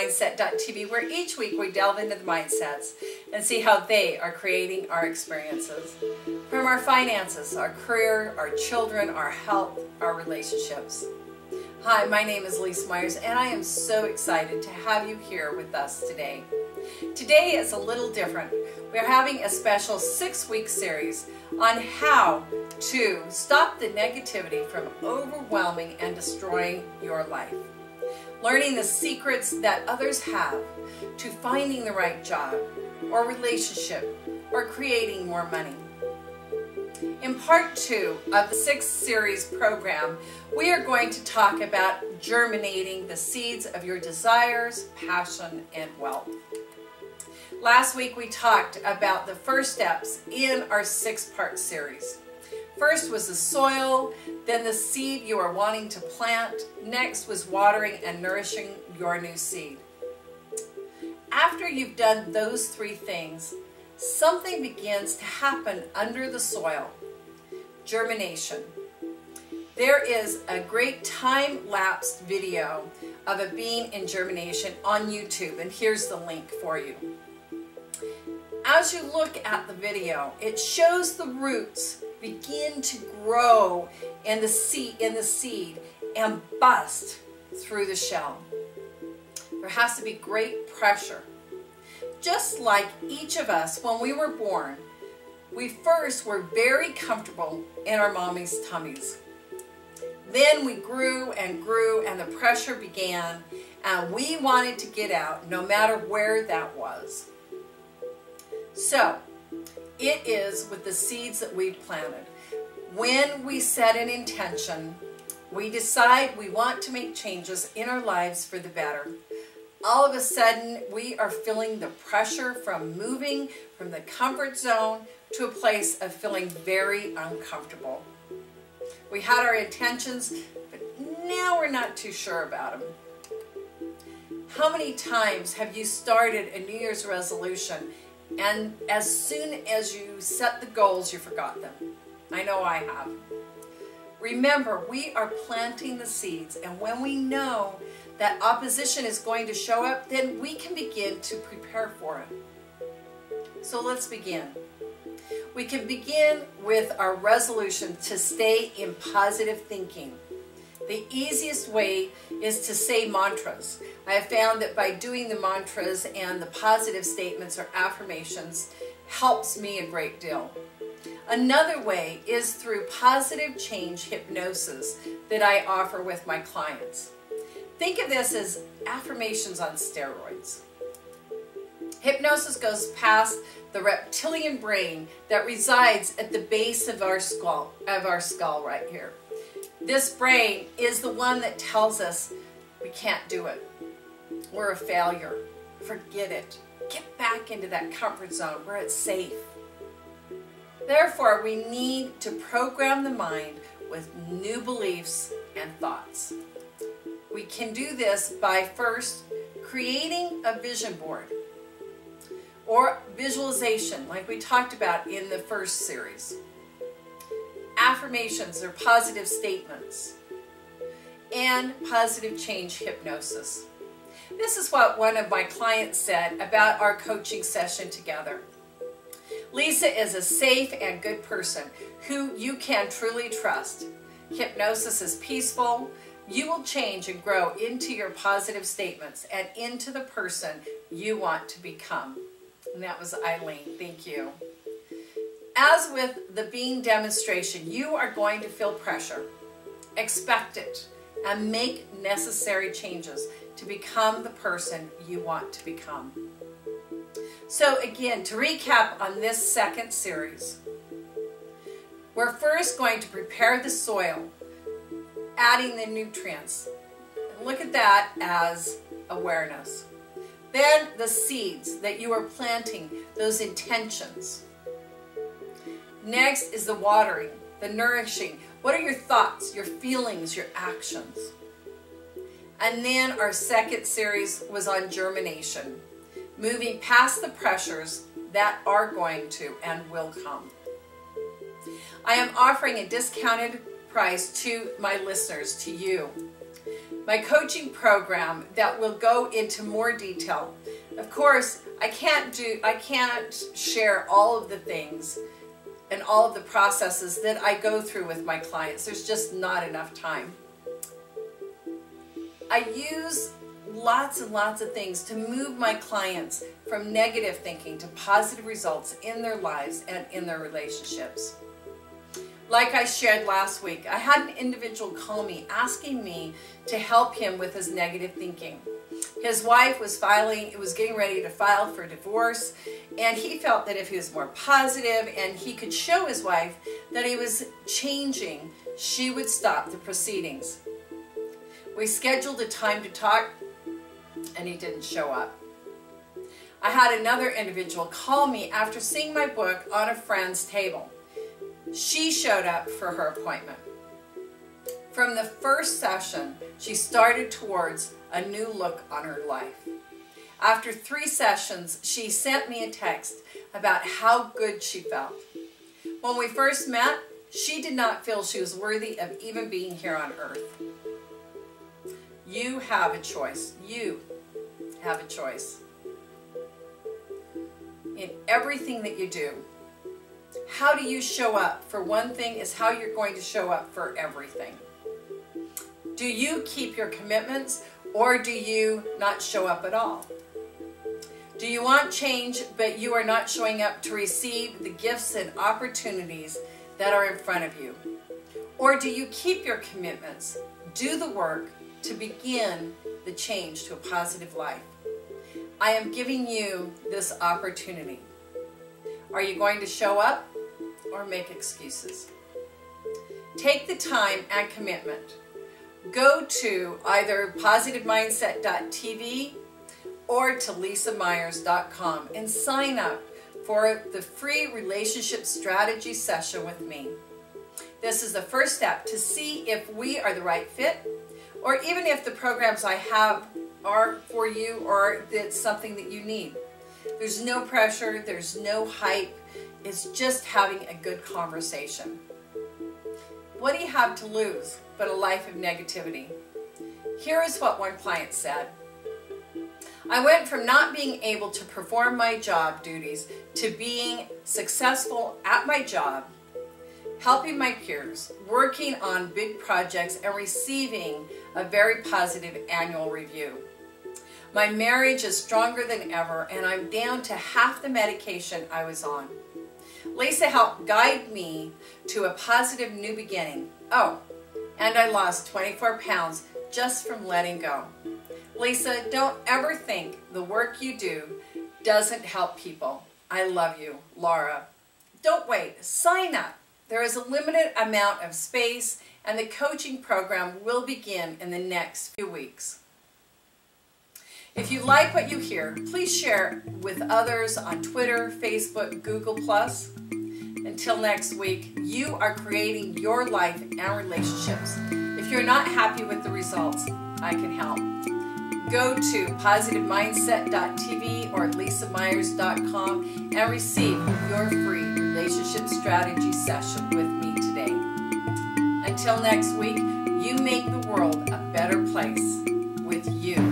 positivemindset.tv where each week we delve into the mindsets and see how they are creating our experiences. From our finances, our career, our children, our health, our relationships. Hi, my name is Leesa Myers and I am so excited to have you here with us today. Today is a little different. We're having a special six-week series on how to stop the negativity from overwhelming and destroying your life. Learning the secrets that others have to finding the right job or relationship or creating more money. In part two of the six series program, we are going to talk about germinating the seeds of your desires, passion, and wealth. Last week we talked about the first steps in our six-part series. First was the soil, then the seed you are wanting to plant. Next was watering and nourishing your new seed. After you've done those three things, something begins to happen under the soil. Germination. There is a great time-lapse video of a bean in germination on YouTube, and here's the link for you. As you look at the video, it shows the roots begin to grow in the seed, in the seed and bust through the shell. There has to be great pressure. Just like each of us, when we were born, we first were very comfortable in our mommy's tummies. Then we grew and grew and the pressure began and we wanted to get out no matter where that was. So, it is with the seeds that we've planted. When we set an intention, we decide we want to make changes in our lives for the better. All of a sudden, we are feeling the pressure from moving from the comfort zone to a place of feeling very uncomfortable. We had our intentions, but now we're not too sure about them. How many times have you started a New Year's resolution and as soon as you set the goals, you forgot them. I know I have. Remember, we are planting the seeds, and when we know that opposition is going to show up, then we can begin to prepare for it. So let's begin. We can begin with our resolution to stay in positive thinking. The easiest way is to say mantras. I have found that by doing the mantras and the positive statements or affirmations helps me a great deal. Another way is through positive change hypnosis that I offer with my clients. Think of this as affirmations on steroids. Hypnosis goes past the reptilian brain that resides at the base of our skull, of our skull right here. This brain is the one that tells us we can't do it. We're a failure. Forget it. Get back into that comfort zone where it's safe. Therefore, we need to program the mind with new beliefs and thoughts. We can do this by first creating a vision board or visualization like we talked about in the first series affirmations or positive statements, and positive change hypnosis. This is what one of my clients said about our coaching session together. Leesa is a safe and good person who you can truly trust. Hypnosis is peaceful. You will change and grow into your positive statements and into the person you want to become. And that was Eileen. Thank you. As with the bean demonstration, you are going to feel pressure. Expect it and make necessary changes to become the person you want to become. So again, to recap on this second series, we're first going to prepare the soil, adding the nutrients. Look at that as awareness. Then the seeds that you are planting, those intentions. Next is the watering, the nourishing. What are your thoughts, your feelings, your actions? And then our second series was on germination, moving past the pressures that are going to and will come. I am offering a discounted price to my listeners, to you. my coaching program that will go into more detail. Of course, I can't do I can't share all of the things and all of the processes that I go through with my clients. There's just not enough time. I use lots and lots of things to move my clients from negative thinking to positive results in their lives and in their relationships. Like I shared last week, I had an individual call me asking me to help him with his negative thinking. His wife was filing, it was getting ready to file for divorce, and he felt that if he was more positive and he could show his wife that he was changing, she would stop the proceedings. We scheduled a time to talk, and he didn't show up. I had another individual call me after seeing my book on a friend's table. She showed up for her appointment. From the first session, she started towards a new look on her life. After three sessions, she sent me a text about how good she felt. When we first met, she did not feel she was worthy of even being here on earth. You have a choice. You have a choice. In everything that you do, how do you show up? For one thing is how you're going to show up for everything. Do you keep your commitments or do you not show up at all? Do you want change but you are not showing up to receive the gifts and opportunities that are in front of you? Or do you keep your commitments, do the work to begin the change to a positive life? I am giving you this opportunity. Are you going to show up or make excuses? Take the time and commitment. Go to either positivemindset.tv or to leesamyers.com and sign up for the free relationship strategy session with me. This is the first step to see if we are the right fit or even if the programs I have are for you or it's something that you need. There's no pressure, there's no hype, it's just having a good conversation. What do you have to lose but a life of negativity? Here is what one client said. I went from not being able to perform my job duties to being successful at my job, helping my peers, working on big projects, and receiving a very positive annual review. My marriage is stronger than ever, and I'm down to half the medication I was on. Leesa helped guide me to a positive new beginning. Oh, and I lost 24 pounds just from letting go. Leesa, don't ever think the work you do doesn't help people. I love you, Laura. Don't wait, sign up. There is a limited amount of space and the coaching program will begin in the next few weeks. If you like what you hear, please share with others on Twitter, Facebook, Google+. Until next week, you are creating your life and relationships. If you're not happy with the results, I can help. Go to positivemindset.tv or leesamyers.com and receive your free relationship strategy session with me today. Until next week, you make the world a better place with you.